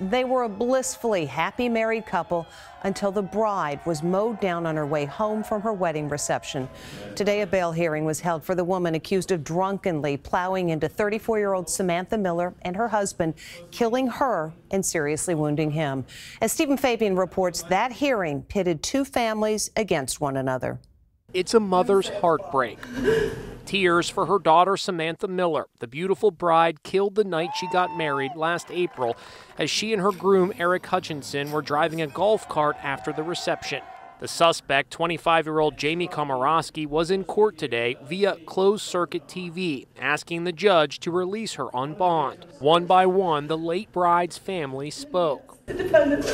They were a blissfully happy married couple until the bride was mowed down on her way home from her wedding reception. Today, a bail hearing was held for the woman accused of drunkenly plowing into 34 year old Samantha Miller and her husband, killing her and seriously wounding him. As Stephen Fabian reports, that hearing pitted two families against one another. It's a mother's heartbreak. Tears for her daughter Samantha Miller, the beautiful bride killed the night she got married last April as she and her groom Aric Hutchinson were driving a golf cart after the reception. The suspect, 25 year old Jamie Komoroski, was in court today via closed circuit TV, asking the judge to release her on bond. One by one, the late bride's family spoke. The defendant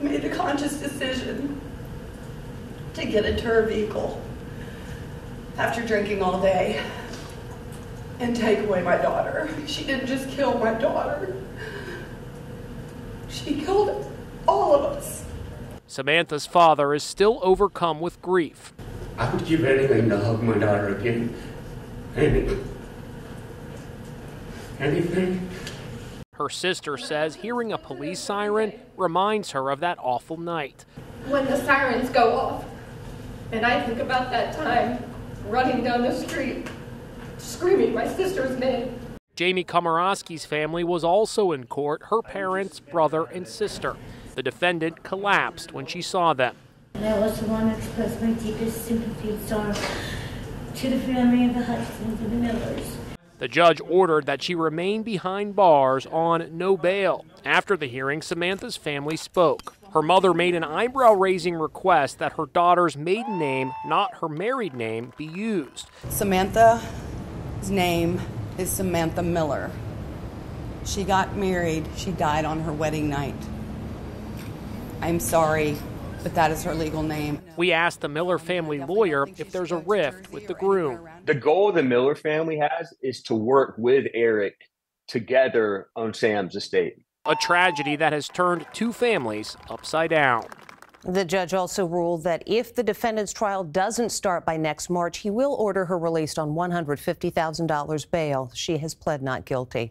made a conscious decision to get into her vehicle after drinking all day and take away my daughter. She didn't just kill my daughter, she killed all of us. Samantha's father is still overcome with grief. I would give anything to hug my daughter again. Anything. Anything. Her sister says hearing a police siren reminds her of that awful night. When the sirens go off, and I think about that time running down the street, screaming my sister's name. Jamie Komoroski's family was also in court, her parents, brother, and sister. The defendant collapsed when she saw them. And I also want to express my deepest sympathy and sorrow to the family of the Hutchinsons and the Millers. The judge ordered that she remain behind bars on no bail. After the hearing, Samantha's family spoke. Her mother made an eyebrow raising request that her daughter's maiden name, not her married name, be used. Samantha's name is Samantha Miller. She got married, she died on her wedding night. I'm sorry, but that is her legal name. We asked the Miller family lawyer if there's a rift with the groom. The goal the Miller family has is to work with Aric together on Sam's estate. A tragedy that has turned two families upside down. The judge also ruled that if the defendant's trial doesn't start by next March, he will order her released on $150,000 bail. She has pled not guilty.